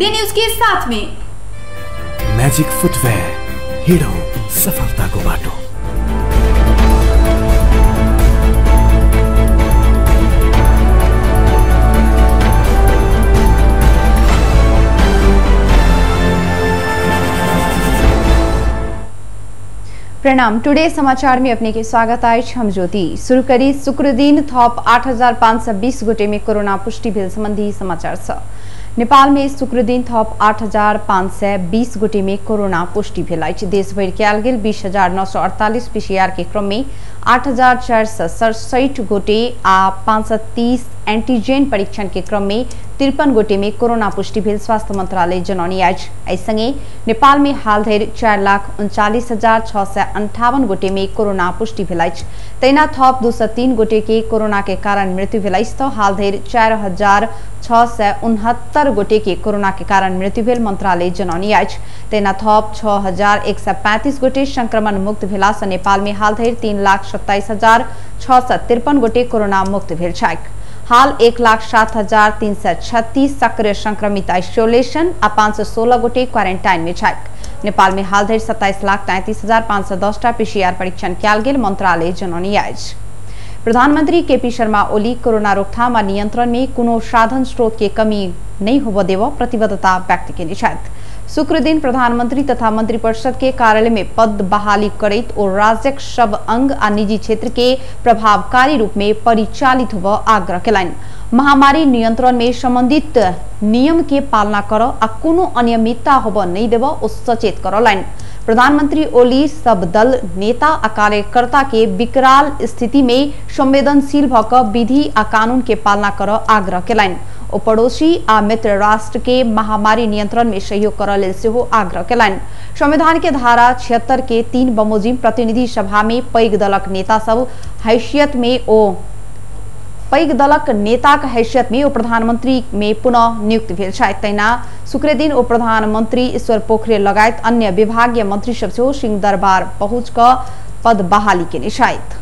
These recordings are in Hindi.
टुडे न्यूज़ के साथ में। मैजिक फुटवेयर हिड़ो सफलता को बाटो। प्रणाम। टुडे समाचार में अपने के स्वागत आज हम ज्योति। शुरू करी शुक्र दिन थप आठ हज़ार पाँच सौ बीस गोटे में कोरोना पुष्टि भेल सम्बन्धी समाचार नेपाल में शुक्र दिन थप आठ हज़ार पाँच सय गोटे में कोरोना पुष्टि देशभर देशभरि कयल बीस हज़ार नौ सौ अड़तालीस पीसीआर के क्रम में आठ हज़ार चार सय सड़सठ गोटे आ पाँच सय तीस एंटीजेन परीक्षण के क्रम में तिरपन गोटे में कोरोना पुष्टि भेल। स्वास्थ्य मंत्रालय जनौनी आज एहिसँगै नेपाल में हाल धरि चार लाख उनचालीस हज़ार छः सय अंठावन गोटे में कोरोना पुष्टि भेल तहिना थप दू सय तीन गोटे के कोरोना के कारण मृत्यु भेल तऽ हाल धरि चारि हज़ार छः सय उनहत्तर गोटे के कोरोना के कारण मृत्यु भेल, मंत्रालय जनौनी अछि। तहिना थप छः हज़ार एक सय पैंतीस गोटे संक्रमण मुक्त भेला सँ नेपाल में हाल धरि तीन लाख सत्ताइस हज़ार छः सय तिरपन गोटे कोरोना मुक्त भेल छथि हाल एक लाख सात हज़ार तीन सय छत्तीस सक्रिय संक्रमित आइसोलेशन आ पाँच सय सोलह गोटे क्वारेंटाइन में छथि नेपाल में हाल धरि सत्ताइस लाख तैंतीस हज़ार पाँच सय दसटा पीसीआर परीक्षण कयल गेल, मंत्रालय जनौनी अछि। प्रधानमंत्री केपी शर्मा ओली कोरोना रोकथाम आ नियंत्रण में कोनो साधन स्रोत के कमी नहीं होबऽ देव प्रतिबद्धता व्यक्त केने छथि। शुक्र दिन प्रधानमंत्री तथा मंत्रिपरिषद के कार्यालय में पद बहाली करैत ओ राज्यक सब अंग आ निजी क्षेत्र के प्रभावकारी रूप में परिचालित होबऽ आग्रह केलनि। महामारी नियंत्रण में संबंधित नियम के पालना कर आ कोनो अनियमितता होबऽ नहीं देव ओ सचेत करौलनि। प्रधानमंत्री ओली सब दल, नेता आ कार्यकर्ता के विकराल स्थिति में संवेदनशील भ क विधि आ कानून के पालना कर आग्रह केलनि। पड़ोसी आ मित्र राष्ट्र के महामारी नियंत्रण में सहयोग सेहो आग्रह केलनि। संविधान के धारा छिहत्तर के तीन बमोजिम प्रतिनिधि सभा में पैघ दलक नेता सब हैसियत में ओ पैघ दलक नेताक हैसियत में प्रधानमंत्री में पुनः नियुक्त तहिना शुक्र दिन ओ प्रधानमंत्री ईश्वर पोखरेल लगायत अन्य विभागीय मंत्री सब सेहो सिंह दरबार पहुँच क पद बहाली केने छथि।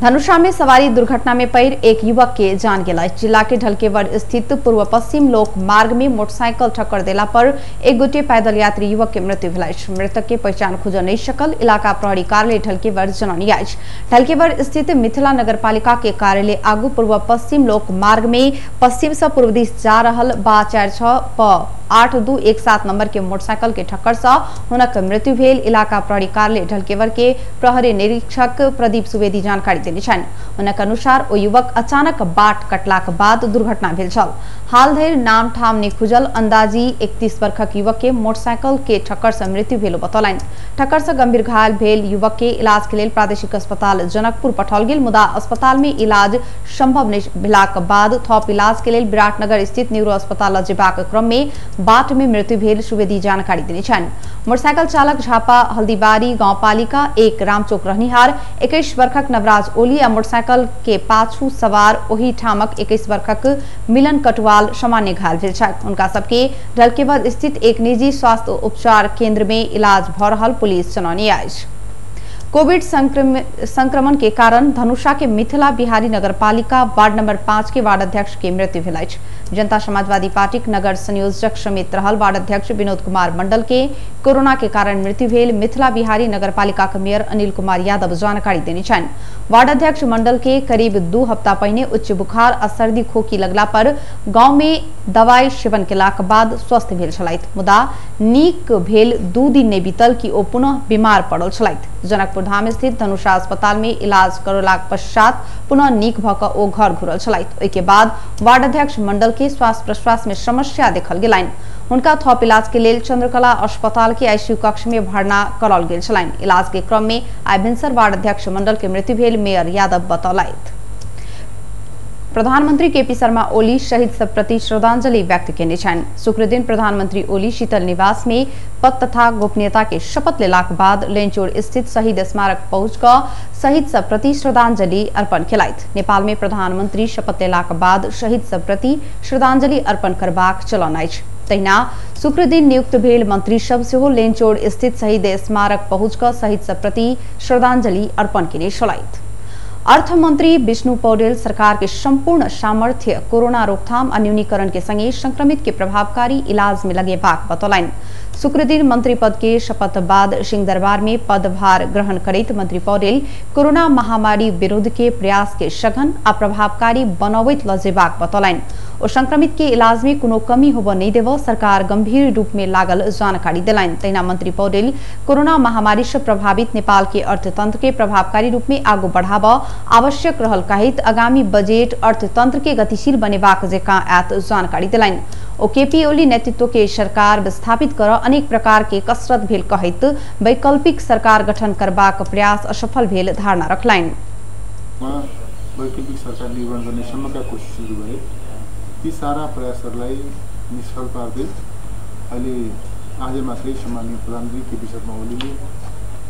धनुषा में सवारी दुर्घटना में पैर एक युवक के जान गेला जिला के ढलकेवर स्थित पूर्व पश्चिम लोक मार्ग में मोटरसाइकिल ठक्कर देला पर एक गोटे पैदल यात्री युवक के मृत्यु मृतक के पहचान खोज नहीं सकल। इलाका प्रहरी कार्यालय ढलकेवर जनौनी ढलकेवर स्थित मिथिला नगर पालिका के कार्यालय आगू पूर्व पश्चिम लोक मार्ग में पश्चिम से पूर्व दिश जा रहा बा चार छह प आठ दू एक सात नंबर के मोटरसाइकिल के ठक्कर से हुनक मृत्यु भेल। इलाका प्रहरी कार्यालय ढलकेवर के प्रहरी निरीक्षक प्रदीप सुवेदी जानकारी देने हुनक अनुसार, ओ युवक अचानक बाट कटलाक बाद दुर्घटना भेल छल। हाल धरि नाम ठाम नहि खुजल अंदाजी एकतीस वर्षक युवक के मोटरसाइकिल के ठक्कर से मृत्यु भेल बतौलनि। ठक्कर से गंभीर घायल भेल युवक के इलाज के लेल प्रादेशिक अस्पताल जनकपुर पठाओल गेल, मुदा अस्पताल में इलाज संभव नहि बाद थप इलाज के लेल विराटनगर स्थित न्यूरो अस्पताल जेबाक क्रम में बाट में मृत्यु भेल सुवेदी जानकारी देने मोटरसाइकिल चालक झापा, हल्दीबारी गाउँपालिका एक रामचोक रहनिहार एक्कीस वर्षक नवराज ओली आ मोटरसाइकिल के पाछू सवार ओही ठामक एक्कीस वर्षक मिलन कटवाल सामान्य घायल भेल छथि। हुनका सबके ढलकेवर स्थित एक निजी स्वास्थ्य उपचार केंद्र में इलाज भ रहल पुलिस जनौनी अछि। कोविड संक्रमण के कारण धनुषा के मिथिला बिहारी नगर पालिका वार्ड नंबर पाँच के वार्ड अध्यक्ष के मृत्यु भेल अछि। जनता समाजवादी पार्टी के नगर संयोजक समेत रहल वार्ड अध्यक्ष विनोद कुमार मंडल के कोरोना के कारण मृत्यु भेल मिथिला बिहारी नगर पालिका के मेयर अनिल कुमार यादव जानकारी देने वार्ड अध्यक्ष मंडल के करीब दू हफ़्ता पहिने उच्च बुखार आ सर्दी खोखी लगला पर गाँव में दवाई सेवन केलाक बाद स्वस्थ भेल मुदा नीक भेल दू दिन नहि बीतल कि ओ पुनः बीमार पड़ल छलथि। जनकपुर धाम स्थित धनुषा अस्पताल में इलाज करलाक पश्चात पुनः नीक घर घुरल छलथि। ओहिके बाद वार्ड अध्यक्ष मंडल के श्वास प्रश्वास में समस्या देखल गेलनि। हुनका थप इलाज के लिए चंद्रकला अस्पताल के आईसीयू कक्ष में भर्ना करल छलनि। इलाज के क्रम में आई भिनसर वार्ड अध्यक्ष मंडल के मृत्यु मेयर यादव बतौलथि। प्रधानमंत्री केपी शर्मा ओली शहीद सब प्रति श्रद्धांजलि व्यक्त छन्। शुक्र दिन प्रधानमंत्री ओली शीतल निवास में पद तथा गोपनीयता के शपथ लेलाक बाद लेनचोड़ स्थित शहीद स्मारक पहुँच शहीद सब प्रति श्रद्धांजलि अर्पण केलथि नेपाल में प्रधानमंत्री शपथ लेलाक बाद शहीद सब प्रति श्रद्धांजलि अर्पण करबाक चलन अछि। तहिना शुक्र दिन नियुक्त भेल मंत्री सब सेहो लेनचोड़ स्थित शहीद स्मारक पहुँच क शहीद सब प्रति श्रद्धांजलि अर्पण केने छलथि अर्थमन्त्री विष्णु पौडेल सरकार के संपूर्ण सामर्थ्य, कोरोना रोकथाम और न्यूनीकरण के संगे संक्रमित के प्रभावकारी इलाज में लगे बाक बतौलन शुक्रदिन मंत्री पद के शपथ बाद सिंह दरबार में पदभार ग्रहण करित मंत्री पौडेल कोरोना महामारी विरुद्ध के प्रयास के सघन आ प्रभावकारी बनौत लजेबाक बतौलन ओ संक्रमित के इलाज में कोनो कमी होब नहीं देव, सरकार गंभीर रूप में लागल जानकारी दिलाइन तैना मंत्री पौडेल कोरोना महामारी से प्रभावित नेपाल के अर्थतंत्र के प्रभावकारी रूप में आगू बढ़ाव आवश्यक रहल कहित आगामी बजेट अर्थतंत्र के गतिशील बनेबाक जेका आत जानकारी दिलाइन ओ केपी ओली नेतृत्व के सरकार विस्थापित कर, अनेक प्रकार के कसरत भेल कहित वैकल्पिक सरकार गठन करबाक प्रयास असफल भेल धारणा रखलाइन वैकल्पिक सरकार निर्माण गर्ने सम्मका कोसिसहरू भए ती सारा प्रयासहरूलाई निष्फल पार्दै अहिले आज मात्रै सम्माननीय प्रधानमन्त्री केपी शर्मा ओलीले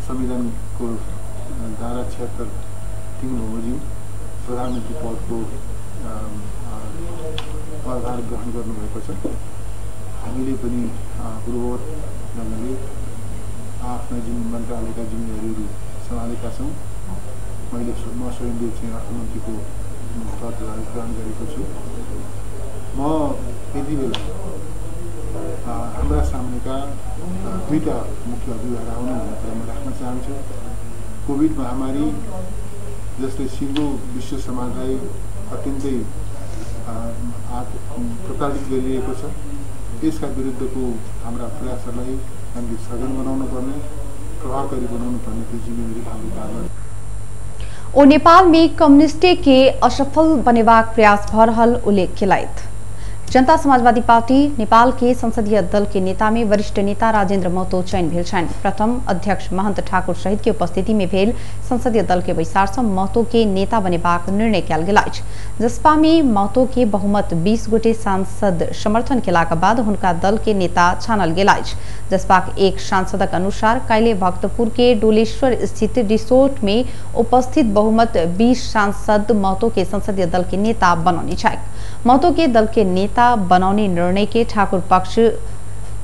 संविधानको धारा छिहत्तर तिन प्रधानमन्त्री पदको पदभार ग्रहण गर्नुभएको छ। हामीले पनि पूर्ववत ढङ्गले आफ्ना जुन मन्त्रालयका जिम्मेवारीहरू सम्हालेका छौँ मैले म स्वयंले चाहिँ अर्थमन्त्रीको पदभार ग्रहण गरेको छु। म यति बेला हाम्रा सामुन्नेका अ, दुईवटा मुख्य अभिभावक आउनु भन्ने कुरा म राख्न चाहन्छु। कोभिड महामारी जसले सिङ्गो विश्व समाजलाई अत्यन्तै प्रताडित गरिरहेको छ। यसका विरुद्धको हाम्रा प्रयासहरूलाई हामीले सघन बनाउनु पर्ने प्रभावकारी बनाउनु पर्ने त्यो जिम्मेवारी हाम्रो काँधमा ओ नेपाल कम्युनिस्टे के असफल बनेबाक प्रयास भ रहल उल्लेख केलैथ जनता समाजवादी पार्टी नेपाल के संसदीय दल के नेता में वरिष्ठ नेता राजेन्द्र महतो चयन भेल प्रथम अध्यक्ष महंत ठाकुर सहित के उपस्थिति में भेल संसदीय दल के बैसार से महतो के नेता बनेबाक निर्णय गेल अछि। जसपा में महतो के बहुमत 20 गोटे सांसद समर्थन केलाक बाद हुनका दल के नेता छानल गेल अछि। जसपाक एक सांसदक अनुसार काल्हि भक्तपुर के डोलेश्वर स्थित रिसोर्ट में उपस्थित बहुमत 20 सांसद महतो के संसदीय दल के नेता बनौने छथि महतो के दल के नेता बनाउने निर्णय के ठाकुर पक्ष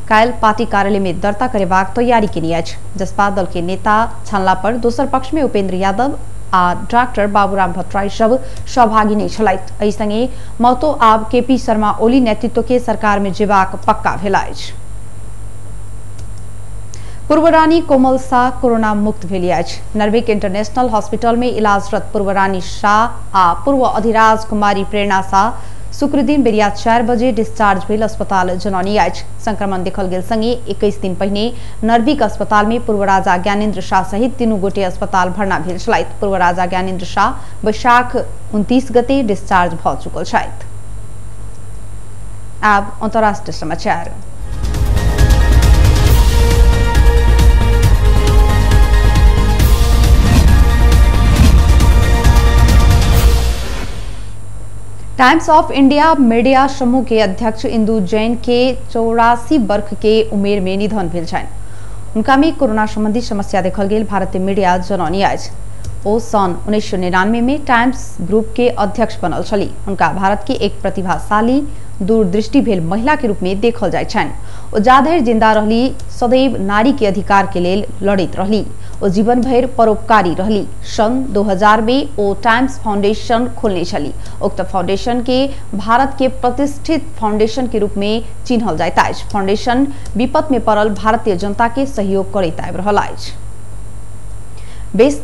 कायल पार्टी कार्यालय में दर्ता करेबाक तैयारी केने अछि जसपा दल के नेता छानला पर दोसर पक्ष में उपेन्द्र यादव आ डॉक्टर बाबूराम भट्टराई सब सहभागी नहीं संगे महतो आब केपी शर्मा ओली नेतृत्व के सरकार में जेबाक पक्का पूर्व रानी कोमल शाह कोरोना मुक्त भेली नर्विक इंटरनेशनल हॉस्पिटल में इलाजरत पूर्व रानी शाह आ पूर्व अधिराज कुमारी प्रेरणा शाह शुक्र दिन बेरिया चार बजे डिस्चार्ज भेल अस्पताल जनौनी अछि। संक्रमण देखल गेल संगे इक्कीस दिन पहिने नर्विक अस्पताल में पूर्व राजा ज्ञानेन्द्र शाह सहित तीनू गोटे अस्पताल भर्ना भेल छलथि पूर्व राजा ज्ञानेन्द्र शाह वैशाख उनतीस गते डिस्चार्ज भ चुकल छथि। अंतर्राष्ट्रीय समाचार। टाइम्स ऑफ़ इंडिया मीडिया समूह के अध्यक्ष इंदु जैन के चौरासी वर्ष के उमेर में निधन भेल छनि। कोरोना संबंधी समस्या देखल गेल, भारतीय मीडिया जनौनी अछि। ओ सन उन्नीस सौ निन्यानवे में टाइम्स ग्रुप के अध्यक्ष बनल छली हुनका भारत के एक प्रतिभाशाली, दूरदृष्टि भेल महिला के रूप में देखल जाय छनि। जाधरि ज़िंदा रहली सदैव नारी के अधिकार के लेल लड़ैत रहली ओ जीवन भर परोपकारी रहली। सन 2000 में ओ टाइम्स फाउंडेशन खोलने छली। उक्त फाउंडेशन के भारत के प्रतिष्ठित फाउंडेशन के रूप में चिन्हल जाइत अछि। फाउंडेशन विपद में पड़ल भारतीय जनता के सहयोग करैत आबि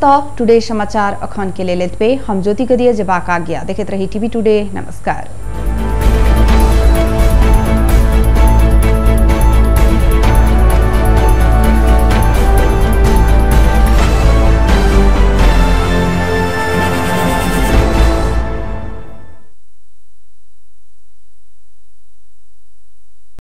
त टुडे समाचार अखन के लेल एतबे। हम ज्योति गदिया जेबाक आज्ञा। देखैत रही टीवी टुडे। नमस्कार।